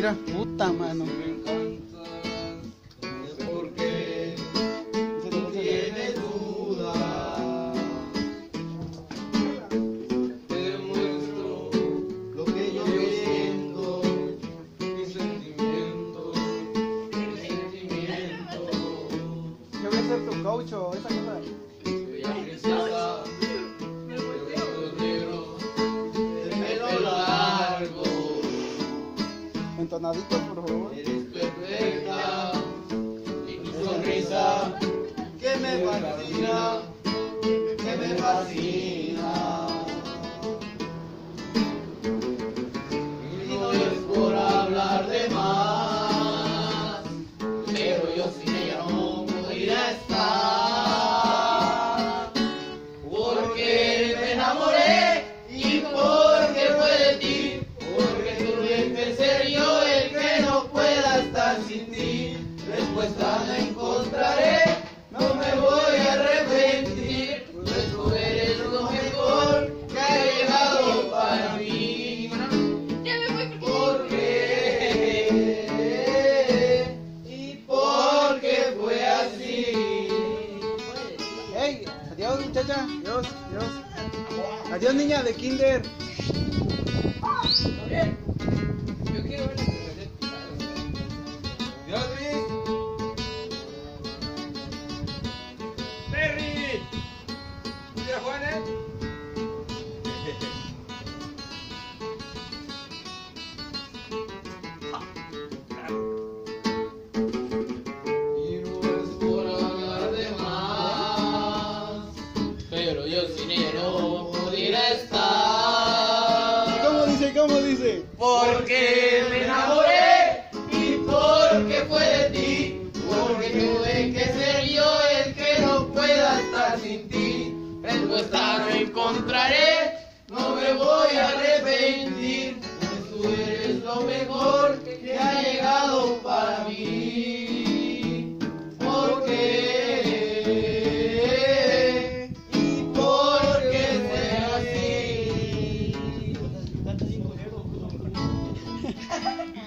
Mira, puta mano. Yo voy a ser tu coach o esa cosa. Entonadito, por favor. Eres perfecta y tu sonrisa que me fascina, que me fascina. Adiós, niña de Kinder. Porque me enamoré y porque fue de ti, porque tuve que ser yo el que no pueda estar sin ti. Respuesta no encontraré, no me voy a arrepentir. Ha ha ha!